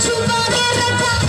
chupa de repas.